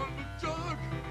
on the jug.